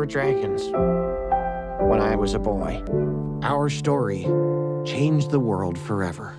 were dragons when I was a boy. Our story changed the world forever.